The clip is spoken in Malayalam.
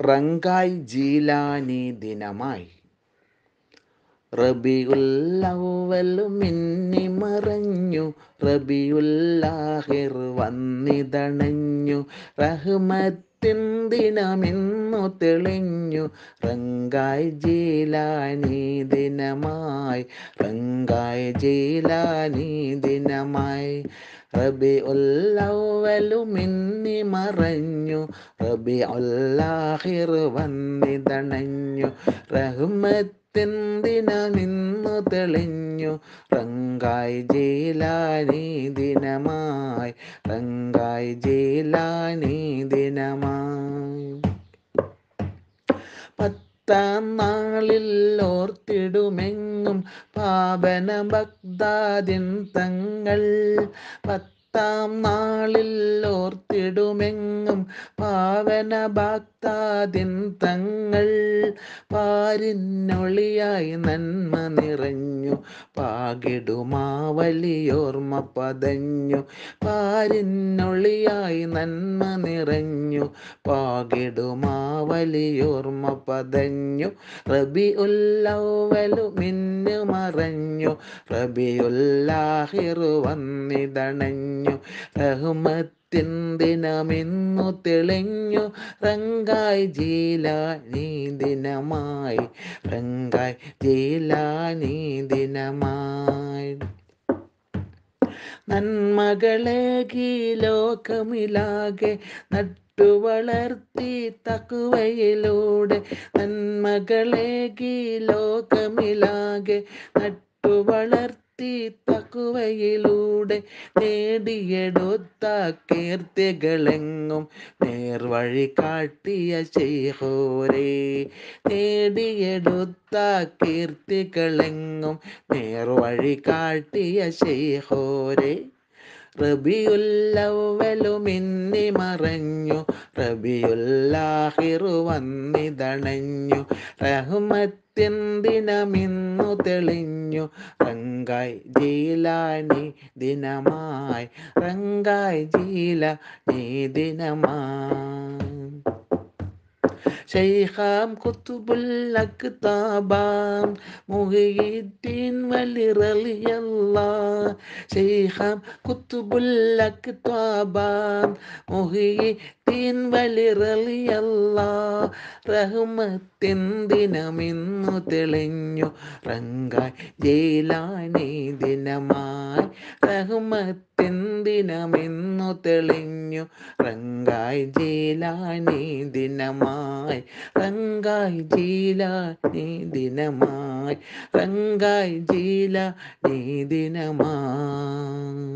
റങ്കായ് ജീലാനി ദിനമായി. റബിയുല്ലവലു മിന്നി മറഞ്ഞു. റബിയുല്ലാഹിർ വന്നിതണഞ്ഞു. റഹ്മത്തിൻ ദിനമിന്നു തെളിഞ്ഞു. റങ്കായ് ജീലാനി ദിനമായി. റങ്കായ് ജീലാനി ദിനമായി. റബി ഉല്ലവലു മിന്നി മറഞ്ഞു. റബി ഉല്ലാഹിർ വന്നിതണഞ്ഞു. റഹ്മത്തിൻ ദിനമിന്നു തെളിഞ്ഞു റങ്കായ് ജയിലാനി ദിനമായി. റങ്കായ് ജയിലാനി ദിനമായി. പത്താം നാളിൽ ഓർത്തിടുമെങ്ങും പാപന ബഗ്ദാദിൻ തങ്ങൾ. പത്താം നാളിൽ ഓർത്തിടുമെങ്ങും പാവന ഭക്താദിൻ തങ്ങൾ. പാരിന്നൊളിയായി നന്മ നിറഞ്ഞു പാകിടുമാവലിയോർമ്മ പതഞ്ഞു. പാരിന്നൊളിയായി നന്മ നിറഞ്ഞു പാകിടുമാവലിയോർമ്മ പതഞ്ഞു. റബി ഉല്ലവലു മിന്നു മറഞ്ഞു റബി ഉല്ലാഹിറു വന്നിതണഞ്ഞു. റഹ്മത്തിൻ ദിനമിന്നു തെളിഞ്ഞു. റങ്കായ് ജീലാനി ദിനമായി. റങ്കായ് ജീലാനി ദിനമായി. നന്മകളേകി ലോകമിലാകെ നട്ടു വളർത്തി തക്കുവയിലൂടെ നന്മകളേകി ലോകമിലാകെ നട്ടു വളർത്തി തക്കുവയിലൂടെ നേടിയെടുത്ത കീർത്തികളെങ്ങും നേർവഴി കാട്ടിയ ചെയ്ഹോരേ നേടിയെടുത്ത കീർത്തികളെങ്ങും നേർവഴി കാട്ടിയ ചെയ്ഹോരേ റബിയുല്ലവലുമിന്നി മറഞ്ഞു റബിയുല്ലാഹിറു വന്നിതണഞ്ഞു. റഹ്മത്യന്തിനമിന്നു തെളിഞ്ഞു. റങ്കായ് ജീലാനി ദിനമായി. റങ്കായ് ജീല ദിനമായി. ശൈഖാം കുത്തുബുൽ അക്താബാം. മുഹിയുദ്ദീൻ ശൈഹാം ശൈഖാം കുത്തുബുൽ വലി റളിയല്ലാ റഹ്മത്തിൻ ദിനമിന്നു തെളിഞ്ഞു. റങ്കായ് ജയിലാനി ദിനമായി. റഹ്മത്തിൻ ദിനമിന്നു തെളിഞ്ഞു. റങ്കായ് ജയിലാനേ ദിനമായി. റങ്കായ് ജീലാനി ദിനമായി. റങ്കായ് ജീലാനി ദിനമായി